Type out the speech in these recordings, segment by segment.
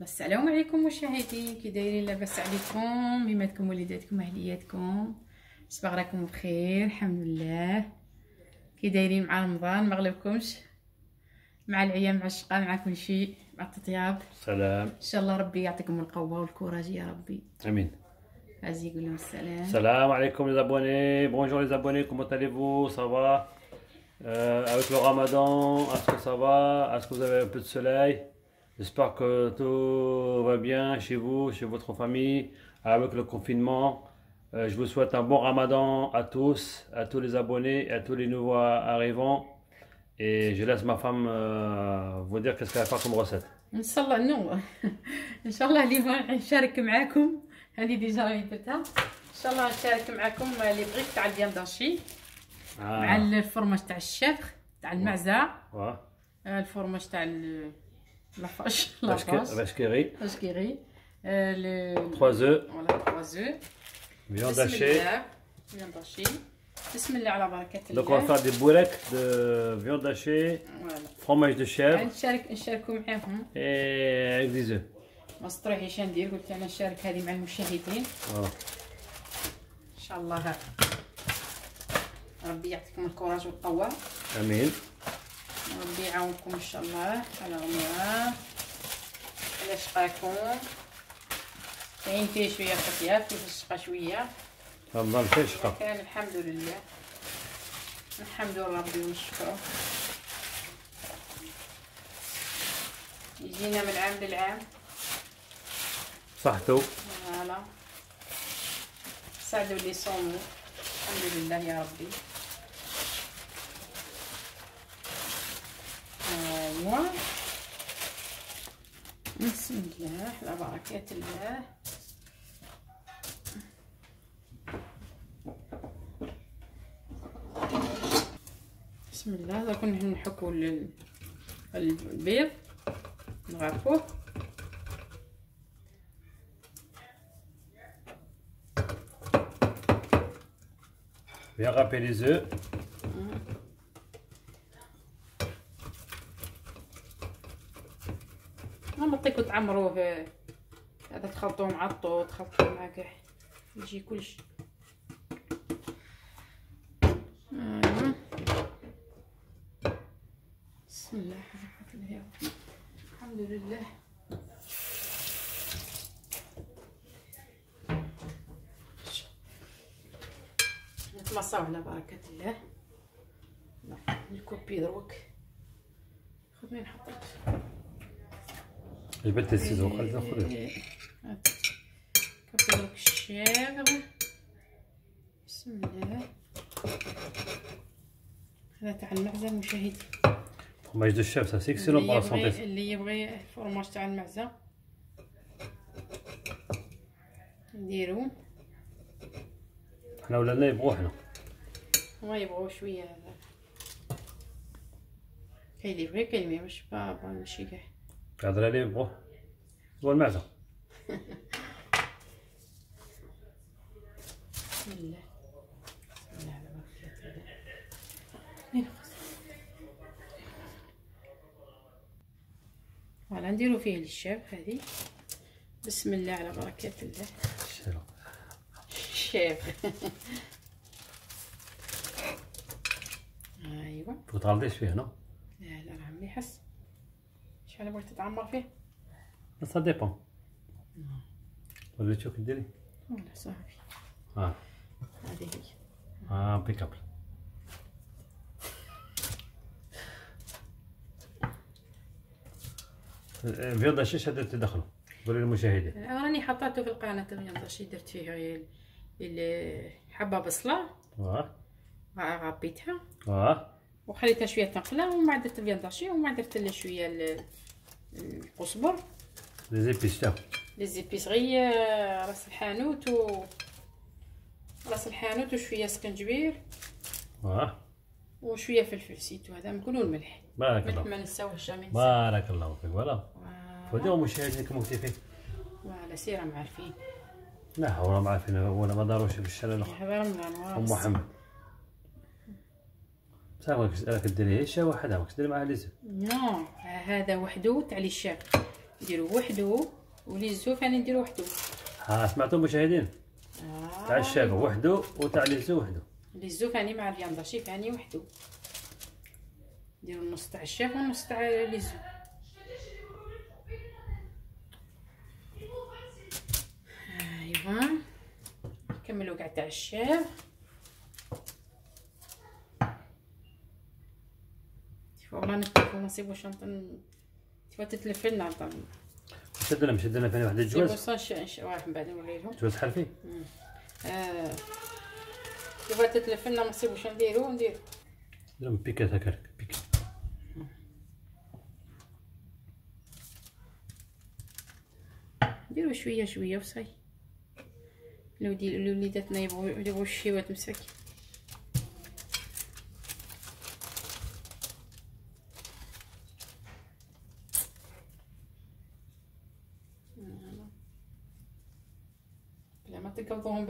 السلام عليكم مشاهدين كي دايرين لاباس عليكم؟ بماتكم وليداتكم أهلياتكم. صباح راكم بخير الحمد لله. كي دايرين مع رمضان ما غلبكمش؟ مع العيال مع الشقه مع كل شيء مع التطياب. سلام. إن شاء الله ربي يعطيكم القوة والكوراج يا ربي. آمين. عزيز يقول لهم السلام. Salam alaikum les abonnés, bonjour les abonnés, comment allez-vous, ça va? Euh, Avec le ramadan, est-ce que ça va? Est-ce que vous avez un peu de soleil? J'espère que tout va bien chez vous, chez votre famille, avec le confinement. Euh, je vous souhaite un bon ramadan à tous, à tous les abonnés et à tous les nouveaux arrivants. Et je laisse ma femme euh, vous dire qu'est-ce qu'elle va faire comme recette. ان شاء الله نو ان شاء الله اللي بغى نشارك معاكم هذه ديجا راني درتها ان شاء الله نشارك معاكم اللي بغيت تاع الفيان داشي مع Ah, الفرماج تاع الشفخ تاع المعزه voilà. آه، الفرماج تاع ال- لافاش Vache لافاش vache. rit, اش كيغي آه، لو 3 œufs, فوالا تخوا زو viande hachée. داشي بسم الله على بركه Donc on va الله faire des boulettes de viande hachée, فوالا fromage de chèvre نشارك نشاركوا معاهم et avec des œufs. ما استريحيش ندير قلت أنا نشارك هذه مع المشاهدين Voilà. ان شاء الله ربي يعطيكم الكوراج والقوه Amin. ربي يعاونكم إن شاء الله. على غمرة على شقاكم كاين فيه شوية خطيات فيه الشقا شوية. رمضان فيه شقة. كان الحمد لله. الحمد لربي ونشكره. يجينا من عام للعام. صحته فوالا. ساعدوا اللي صوموا. الحمد لله يا ربي. ايوا بسم الله على بركات الله. بسم الله درك نحكوا ال- البيض نغرفوه. Bien râper les œufs. تعمروه هذا تخلطوه مع الطو تخلطوه مع كاع يجي كلشي بسم الله الحمد لله. نتمصاو على بركة الله. الكوبي دروك خذ وين حطيت جبت السيزو خلينا ناخذ كبروك الشعر بسم الله. هذا تاع المعزة المشاهدين c'est excellent اللي pour la يبغي santé. اللي يبغي الفرماج تاع المعزة. نديرو. إحنا ولادنا يبغوا إحنا. هما يبغوا شوية هذا. كاين اللي يبغي كاين اللي مش بابا ماشي كاع. الهضره اللي يبغوا. هو المعزه. بسم الله بسم الله على بركة الله هنا خذ. voilà نديرو فيه الشاب هذه بسم الله على بركة الله. الشيف ايوا تغلطيش فيه هنا. لا لا راه مليح حس شحال بغيت تتعمر فيه؟ ça dépend. وليتو كديري؟ ولا صافي آه. هذه هي. آه impeccable. ال viande hachée هذا تدخلوا قولي للمشاهدين راني حطيته في القناة اليوم. شي درت فيه؟ غير ال- حبة بصلة. واه غابيتها واه وخليتها شوية تنقله ومن بعد درت ال viande hachée ومن بعد درت شوية القزبر les épices تاعو les épices غير راس الحانوت و راس الحانوت وشويه سكنجبير واه وشويه فلفل c'est tout هذا نكونوا الملح. بارك الله ما jamais. بارك الله فيك voilà و- وديروا مشاهدينك مكتفين voilà سير راهم عارفين لا هو راه ما عارفين ولا ما داروش في أم بصح. محمد. بصح راك ديري هي شا واحد راك ديري معاه ليزم نو هذا وحده تاع لي شاب نديرو وحدو ولي زوف راني نديرو وحدو ها سمعتوا مشاهدين؟ آه تاع الشاف وحده وتاع لي زو وحده. لي زوف راني مع الفياندا شيف راني وحدو نديرو النص تاع الشاف والنص تاع لي زو أيوا. نكملو كاع تاع الشاف والله نتفو ما نصيبوش نطن تبغى تتلف لنا نطن شد لنا شد لنا ثاني واحد الجواز؟ واحد جواز حلفي آه تبغى تتلف لنا ما نديرو نديرو. لهم بيكات هكاك بيك. نديرو شوية شوية وصاي. الوليدات الوليداتنا يبغوا يبغوا الشيوات مساكين لا ما تقبضوهم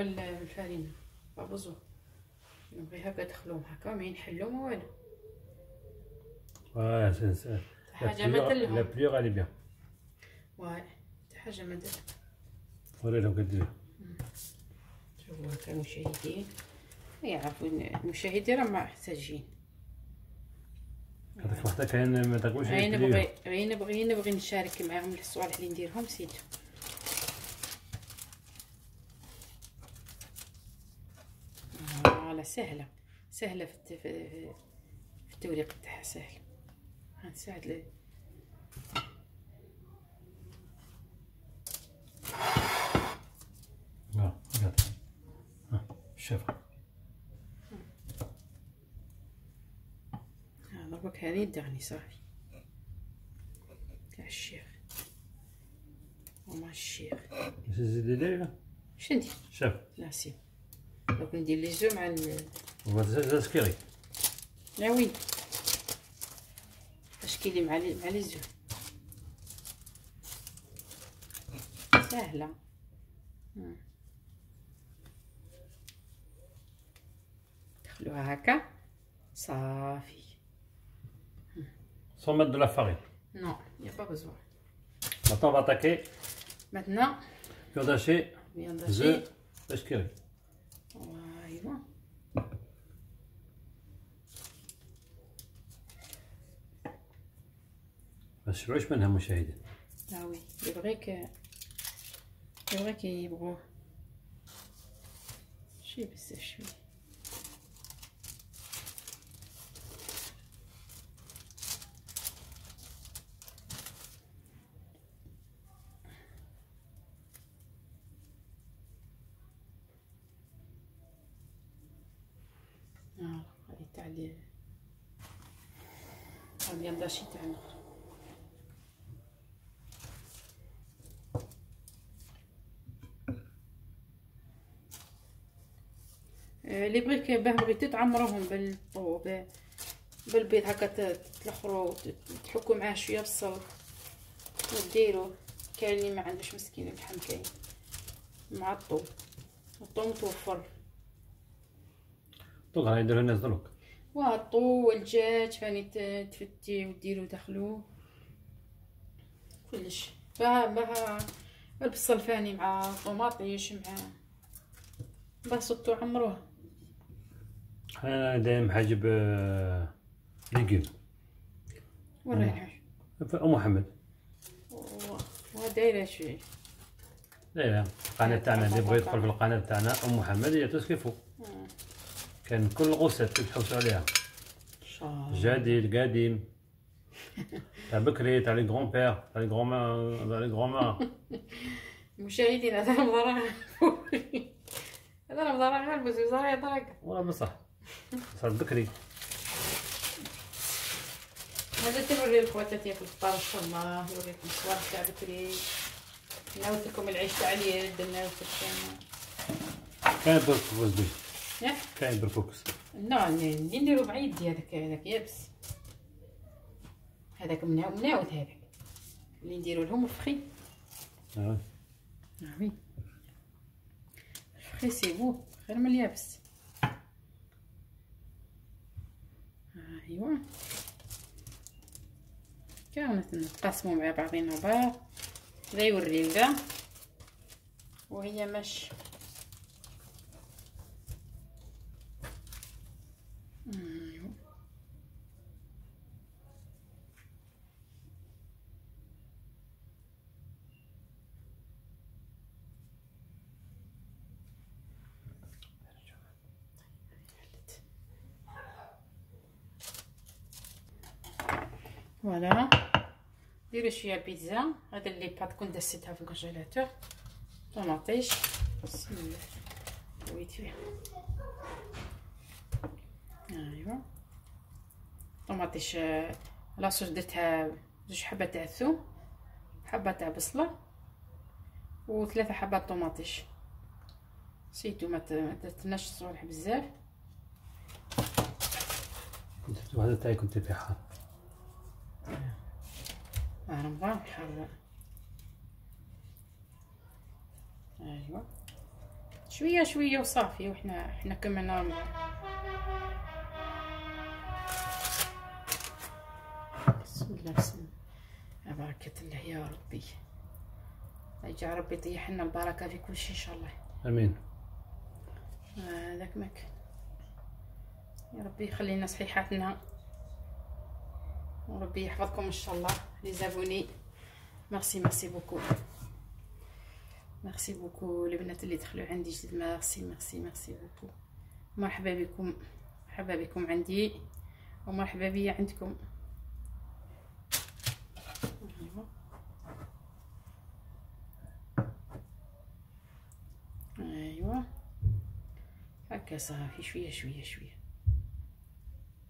بالفارينه بابوزو. نبغي هكا دخلوهم هكا ما ينحلو ما والو. واه si si حاجة ما لا بلي غالي بيان. واي حاجة ما دلهم وري لهم كدير شوفوا هكا المشاهدين يعرفوا المشاهدين راه محتاجين. هذاك وحده كاين ما تاكلش الكلية. نبغي غير نبغي نبغي نشارك معاهم الصوالح اللي نديرهم سيتو سهلة. سهلة في في التوريق تاعها سهلة. غنساعد لي. آه قاعد ها شوف ها ضربك هذه دغني صافي تاع الشيخ. وما الشيخ. باش تزيدي لي واش ندير شوف. لا سي دوك ندير لي زو مع ال وما تنساش سكيري لا وين اش كيلي مع لي مع لي زو سهلة مم. دخلوها هكا صافي sans mettre de la farine. نو يا با بزوان Maintenant, on va attaquer maintenant viande hachée, viande œufs, hachée ما تشبعوش منها مشاهدين. آه وي. يبغيك يبغيك يبغوه. شي بزاف شوي آه هذه تاع لي ينداشي تاع الآخر آه، اللي بغيك باه بغيتي تعمروهم بالطو ب- بالبيض هكا ت- تلخرو وت- تحكو معاه شوية بالصل وديرو كاين اللي ما عندوش مسكين اللحم كاين. مع الطو الطو متوفر غادي يديروا الناس دروك. واه الطو والدجاج فاني تفتي وديرو داخلو كلش. باه باه البصل فاني مع طوماطيش مع باه صدتو عمروه أنا دايم حاجب آه، ليجيم. ورينا أم محمد. ودايره شوية لا لا القناة تاعنا اللي بغى يدخل في القناة تاعنا أم محمد هي تسكيفو. كان كل اللي تحوسوا عليها. جديد قديم. تاع بكري تاع لي غرون بير تاع لي غرون تاع لي غرون ما مشاهدين هذا رمضان هذا رمضان غير بزوزار يضرك ولا بصح. صار بكري. هذا تنوري الخواتاتي في الفطار؟ إن شاء الله نوريكم الصور تاع بكري. نعاود لكم العيش تاع اليد نعاود لكم برفوكس بيه ياك كاين برفوكس لا اللي نديرو بعيدي هذاك هذاك يابس. هذاك مناو- مناود هذاك. اللي نديرو لهم الفخي آه. Ah oui. الفخي سي بو. خير من اليابس. ايوا كانت نتقاسمو مع بعضينا بعض لا يوري لا وهي مش voilà ديروا شوية بيتزا هذا les pâtes كنت دسيتها في ال congélateur طوماطيش بسم الله ويت فيها ايوا طوماطيش la sauce درتها زوج حبات تاع ثوم حبه تاع بصله وثلاثه حبات طوماطيش c'est tout ما درتناش صوالح بزاف هذا تاعي كنت حار رمضان حار ايوا شوية شوية وصافي وحنا حنا كملنا بسم الله بسم الله. بركة الله يا ربي. يجعل ربي يطيح لنا البركة في كل شيء إن شاء الله. آمين. هذاك ماك يا ربي يخلينا صحيحاتنا. وربي يحفظكم إن شاء الله. les abonnés merci merci beaucoup merci beaucoup البنات اللي دخلوا عندي جديد merci merci merci beaucoup مرحبا بكم مرحبا بكم عندي ومرحبا بيا عندكم ايوا هكا صافي شوية شوية شوية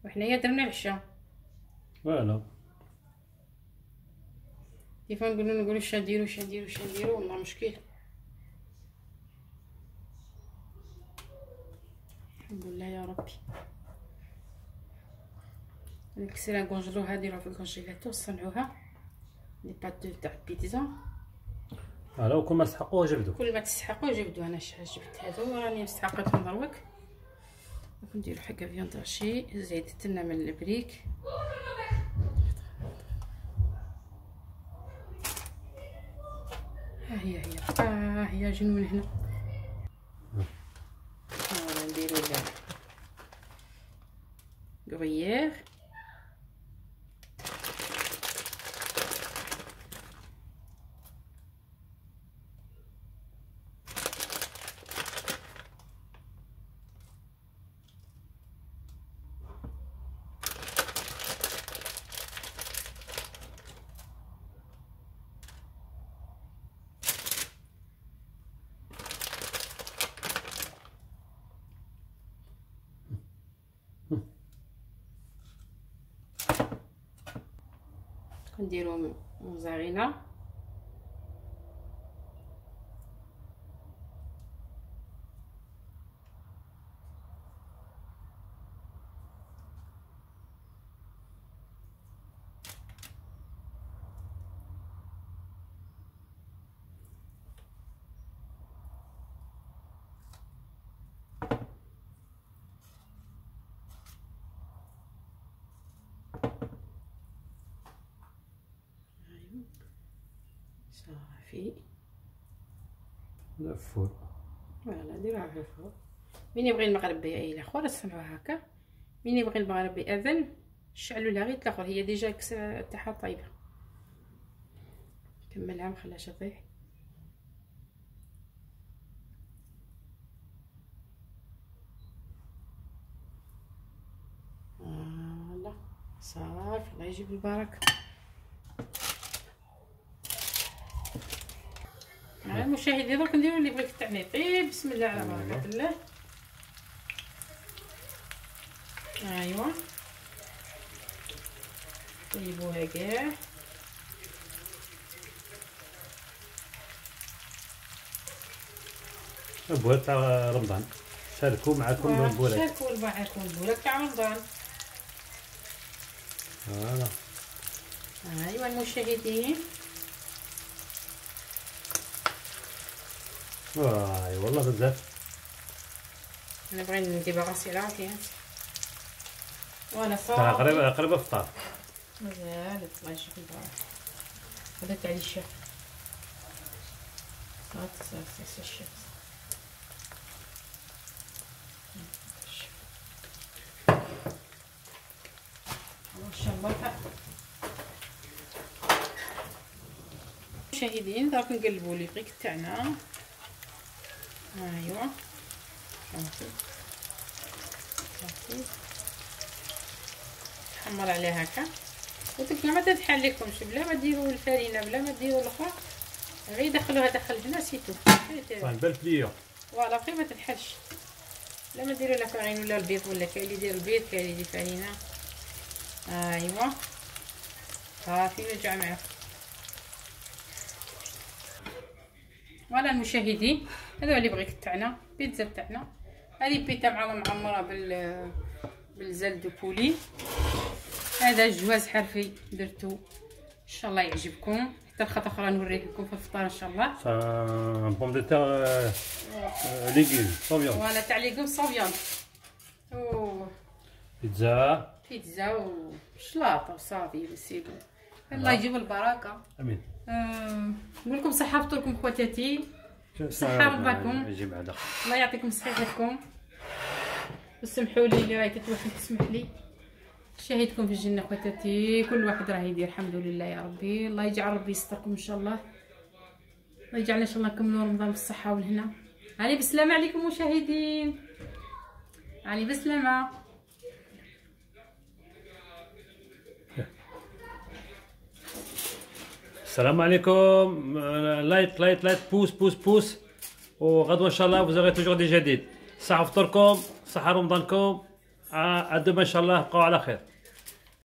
وحنايا درنا العشاء voilà كيف نقولوا نقولوا اش نديروا اش اش والله مشكل الحمد لله يا ربي. الكسيره نكونجلوها نديروها في ال congélateur صنعوها. les pâtes تاع البيتزا voilà وكل ما تسحقوه جبدو كل ما تستحقوا جبدوا أنا جبت هادو راني مستحقتهم دروك نديرو حكا viande hachée زيدت لنا من البريك. ها هي هي. آه هي جنون هنا. ها نديرو gruyère نديرو موزاريلا صافي. الفول فوالا ديروها في الفرن مين يبغي المغرب يا الآخر صنعوها هكا. مين يبغي المغرب ياذن شعلوا لها غير الآخر هي ديجا الكسره تاعها طايبة. كملها خلاش تطيح فوالا صافي الله يجيب البركة. المشاهدين درك نديرو اللي بغيت تاع طيب بسم الله على بركه الله أيوا. طيبوها كاع البوله تاع رمضان. شاركوا معكم البولات شاركوا معكم البولة تاع رمضان. فوالا. أيوا المشاهدين. واي والله بزاف نبغي ندير باغاسي راسي فوالا ترى صافي قريب قريب افطار مازال الله يشوف البارك هذا تاع الشيف صافي صافي الشيف مشاهدين دروك نقلبوا لي فريك تاعنا ايوا صافي صافي تحمر عليها هكا. قلت ما تتحل لكمش بلا ما ديروا الفرينة بلا ما ديروا الآخر غير دخلوها داخل هنا سيتو. صاحب بالفليو فوالا غير ما تتحلش لا ما ديروا لا فرين ولا البيض ولا كاين اللي يدير البيض كاين اللي يدير فرينه ايوا صافي نرجع معاكم فوالا المشاهدين. هذا اللي بغيت تاعنا بيتزا تاعنا. هذه بيتا مع معمرة بال بالزل دو بولي. هذا جواز حرفي درتو. إن شاء الله يعجبكم. حتى الخطه أخرى نوريه لكم في الفطار إن شاء الله. pommes de terre légumes sans viande voilà تاع légumes sans viande أو بيتزا بيتزا وشلاطه وصافي و c'est bon الله يجيب البركة. آمين. نقول لكم صحة فطوركم خواتاتي صحة ربكم الله يعطيكم صحتكم وسمحوا لي اللي راهي تتوحم تسمح لي. شاهدكم في الجنة خواتاتي كل واحد راه يدير الحمد لله يا ربي. الله يجعل ربي يستركم إن شاء الله. الله يجعلنا إن شاء الله نكملوا رمضان بالصحة والهنا. allez بسلامة عليكم مشاهدين. allez بسلامة. السلام عليكم. like like like pouce pouce pouce وغدوة إن شاء الله aurez toujours des جديد صحة فطوركم صحة رمضانكم. ا إن شاء الله. بقوا على خير.